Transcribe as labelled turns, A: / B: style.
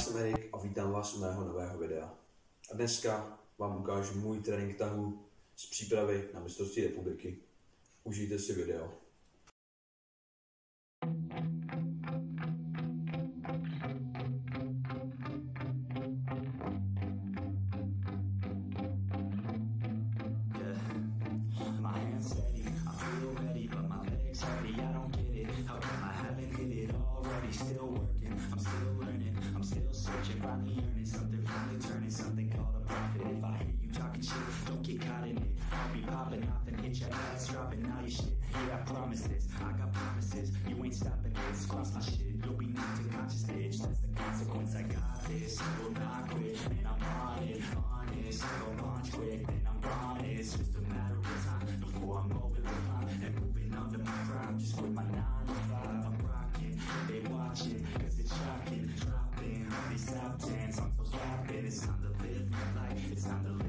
A: jsem Erik a vítám vás u mého nového videa. A dneska vám ukážu můj trénink tahu z přípravy na mistrovství republiky. Užijte si video.
B: still working. I'm still learning. Finally earning something, finally turning something called a profit. If I hear you talking shit, don't get caught in it. I'll be popping off and hit your ass, dropping all your shit. Yeah, I promise this. I got promises, you ain't stopping this. Cross my shit, you'll be knocked unconscious, bitch. That's the consequence. I got this, I will not quit, and I'm on it, honest. I go launch quick, then I'm gone. It's just a matter of time before I'm over the line and moving on to my grind. Just with my nine to five, I'm rocking. They watching, cause it's shocking. Dropping all these top tens. I'm so rapid. It's time to live my life. It's time to live